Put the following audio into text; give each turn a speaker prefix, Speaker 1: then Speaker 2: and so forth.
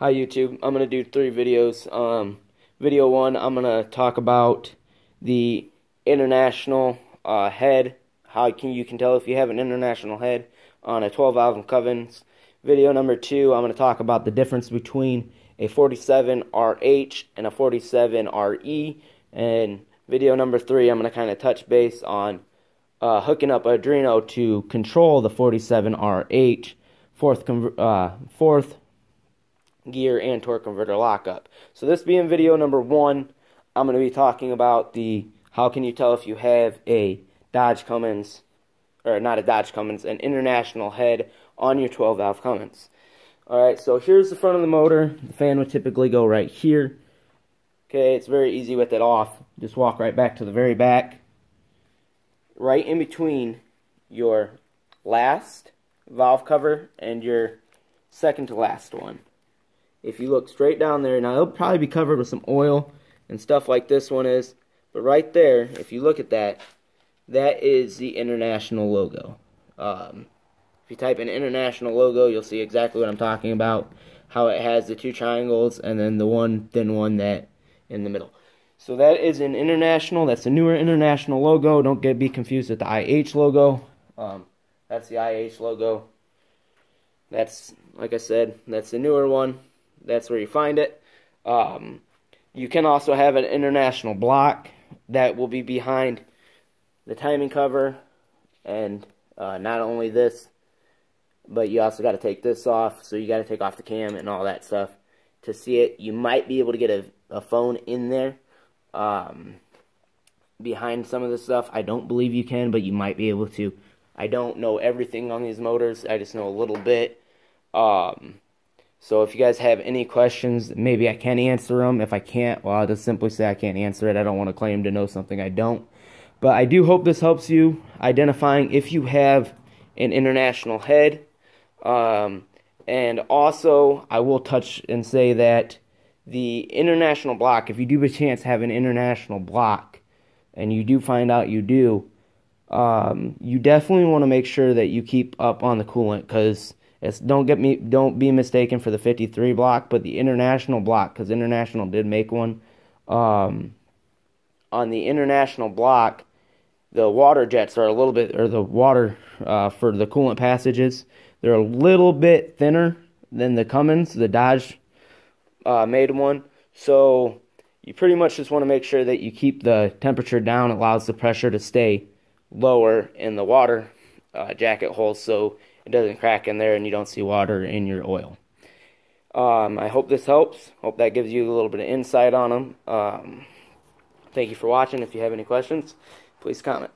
Speaker 1: Hi YouTube. I'm going to do three videos. Um, video one, I'm going to talk about the international uh, head. How can you can tell if you have an international head on a 12 valve Cummins. Video number two, I'm going to talk about the difference between a 47 RH and a 47 RE. And video number three, I'm going to kind of touch base on uh, hooking up Arduino to control the 47 RH fourth uh, fourth gear and torque converter lockup. So this being video number one, I'm going to be talking about the how can you tell if you have a Dodge Cummins, or not a Dodge Cummins, an international head on your 12 valve Cummins. Alright, so here's the front of the motor. The fan would typically go right here. Okay, it's very easy with it off. Just walk right back to the very back. Right in between your last valve cover and your second to last one if you look straight down there, now it'll probably be covered with some oil and stuff like this one is, but right there, if you look at that, that is the international logo. Um, if you type in international logo, you'll see exactly what I'm talking about, how it has the two triangles and then the one thin one that in the middle. So that is an international, that's a newer international logo. Don't get be confused with the IH logo. Um, that's the IH logo. That's, like I said, that's the newer one. That's where you find it. Um, you can also have an international block that will be behind the timing cover. And uh, not only this but you also got to take this off. So you got to take off the cam and all that stuff to see it. You might be able to get a, a phone in there um, behind some of this stuff. I don't believe you can but you might be able to. I don't know everything on these motors. I just know a little bit. Um, so if you guys have any questions, maybe I can answer them. If I can't, well, I'll just simply say I can't answer it. I don't want to claim to know something I don't. But I do hope this helps you identifying if you have an international head. Um, and also, I will touch and say that the international block, if you do by chance have an international block, and you do find out you do, um, you definitely want to make sure that you keep up on the coolant because it's don't get me don't be mistaken for the 53 block, but the international block because international did make one. Um, on the international block, the water jets are a little bit, or the water uh, for the coolant passages, they're a little bit thinner than the Cummins, the Dodge uh, made one. So you pretty much just want to make sure that you keep the temperature down, allows the pressure to stay lower in the water uh, jacket holes so it doesn't crack in there and you don't see water in your oil. Um, I hope this helps. Hope that gives you a little bit of insight on them. Um, thank you for watching. If you have any questions, please comment.